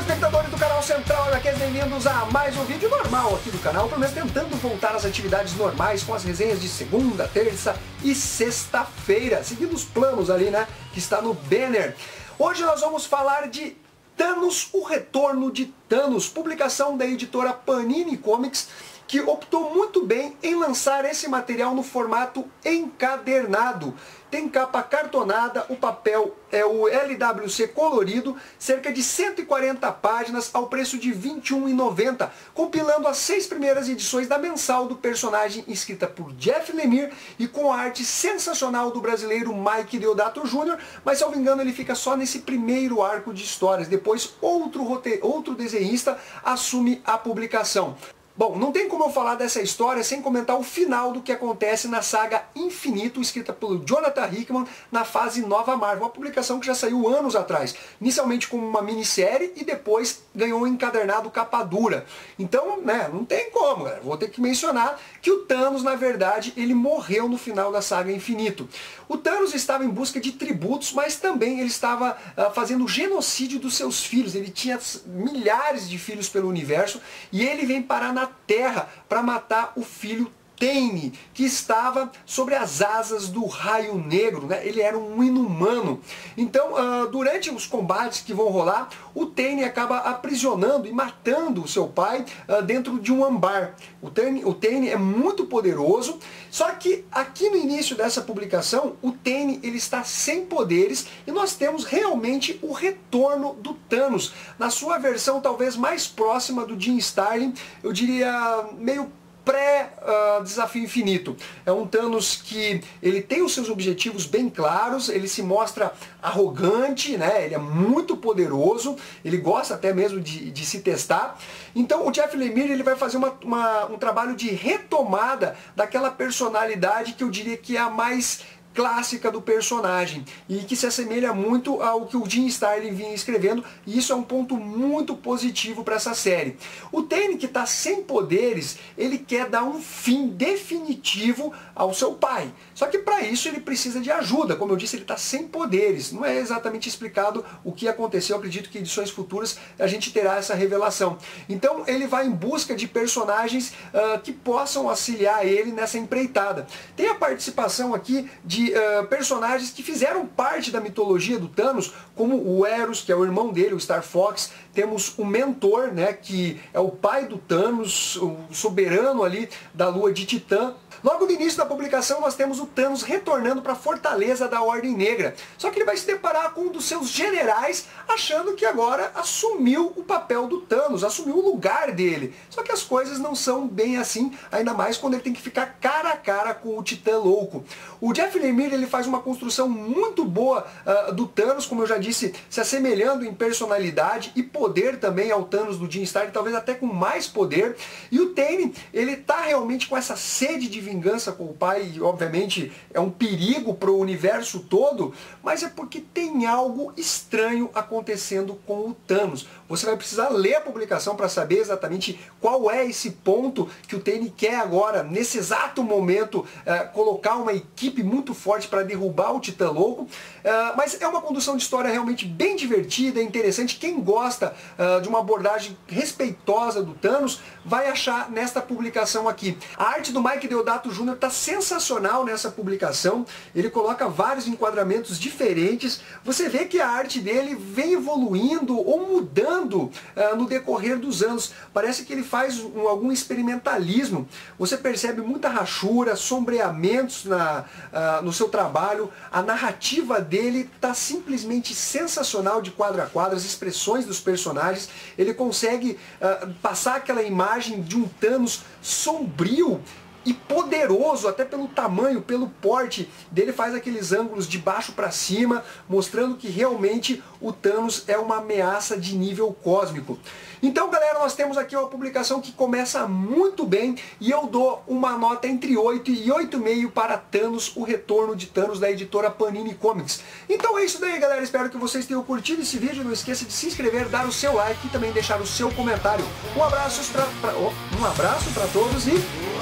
Espectadores do canal Central HQs, bem-vindos a mais um vídeo normal aqui do canal, pelo menos tentando voltar às atividades normais com as resenhas de segunda, terça e sexta-feira, seguindo os planos ali, né, que está no banner. Hoje nós vamos falar de Thanos, o retorno de Thanos, publicação da editora Panini Comics, que optou muito bem em lançar esse material no formato encadernado. Tem capa cartonada, o papel é o LWC colorido, cerca de 140 páginas ao preço de R$ 21,90, compilando as seis primeiras edições da mensal do personagem escrita por Jeff Lemire e com a arte sensacional do brasileiro Mike Deodato Jr., mas se não me engano ele fica só nesse primeiro arco de histórias, depois outro, outro desenhista assume a publicação. Bom, não tem como eu falar dessa história sem comentar o final do que acontece na saga Infinito, escrita pelo Jonathan Hickman na fase Nova Marvel, uma publicação que já saiu anos atrás, inicialmente como uma minissérie e depois ganhou um encadernado capa dura. Então, né, não tem como, galera. vou ter que mencionar que o Thanos, na verdade, ele morreu no final da saga Infinito. O Thanos estava em busca de tributos, mas também ele estava uh, fazendo o genocídio dos seus filhos. Ele tinha milhares de filhos pelo universo e ele vem parar na Terra para matar o filho Tane, que estava sobre as asas do raio negro, né? ele era um inumano. Então, uh, durante os combates que vão rolar, o Tane acaba aprisionando e matando o seu pai uh, dentro de um ambar. O Tane, o Tane é muito poderoso, só que aqui no início dessa publicação, o Tane ele está sem poderes e nós temos realmente o retorno do Thanos, na sua versão talvez mais próxima do Jim Starlin, eu diria meio pré-desafio infinito. É um Thanos que ele tem os seus objetivos bem claros, ele se mostra arrogante, né? ele é muito poderoso, ele gosta até mesmo de, de se testar. Então o Jeff Lemire ele vai fazer uma, uma, um trabalho de retomada daquela personalidade que eu diria que é a mais clássica do personagem e que se assemelha muito ao que o Jim Starlin vinha escrevendo e isso é um ponto muito positivo para essa série. O Tane que está sem poderes, ele quer dar um fim definitivo ao seu pai. Só que para isso ele precisa de ajuda, como eu disse, ele está sem poderes. Não é exatamente explicado o que aconteceu, eu acredito que em edições futuras a gente terá essa revelação. Então ele vai em busca de personagens uh, que possam auxiliar ele nessa empreitada. Tem a participação aqui de uh, personagens que fizeram parte da mitologia do Thanos, como o Eros, que é o irmão dele, o Star Fox, temos o Mentor, né, que é o pai do Thanos, o soberano ali da lua de Titã, Logo no início da publicação nós temos o Thanos retornando para a fortaleza da Ordem Negra. Só que ele vai se deparar com um dos seus generais, achando que agora assumiu o papel do Thanos, assumiu o lugar dele. Só que as coisas não são bem assim, ainda mais quando ele tem que ficar cara a cara com o Titã Louco. O Jeff Lemire ele faz uma construção muito boa uh, do Thanos, como eu já disse, se assemelhando em personalidade e poder também ao Thanos do Jim Stark, talvez até com mais poder. E o Tane, ele tá realmente com essa sede de vingança com o pai, e obviamente é um perigo para o universo todo, mas é porque tem algo estranho acontecendo com o Thanos. Você vai precisar ler a publicação para saber exatamente qual é esse ponto que o Tane quer agora, nesse exato momento, é, colocar uma equipe muito forte para derrubar o Titã Louco. É, mas é uma condução de história realmente bem divertida, interessante. Quem gosta é, de uma abordagem respeitosa do Thanos vai achar nesta publicação aqui. A arte do Mike Deodato Júnior está sensacional nessa publicação. Ele coloca vários enquadramentos diferentes. Você vê que a arte dele vem evoluindo ou mudando uh, no decorrer dos anos. Parece que ele faz um, algum experimentalismo. Você percebe muita rachura, sombreamentos na, uh, no seu trabalho. A narrativa dele está simplesmente sensacional de quadro a quadro, as expressões dos personagens. Ele consegue uh, passar aquela imagem de um Thanos sombrio e poderoso, até pelo tamanho, pelo porte dele, faz aqueles ângulos de baixo para cima, mostrando que realmente o Thanos é uma ameaça de nível cósmico. Então, galera, nós temos aqui uma publicação que começa muito bem e eu dou uma nota entre 8 e 8,5 para Thanos, o retorno de Thanos da editora Panini Comics. Então é isso daí, galera. Espero que vocês tenham curtido esse vídeo. Não esqueça de se inscrever, dar o seu like e também deixar o seu comentário. Um abraço para oh, um abraço para todos e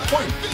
fui!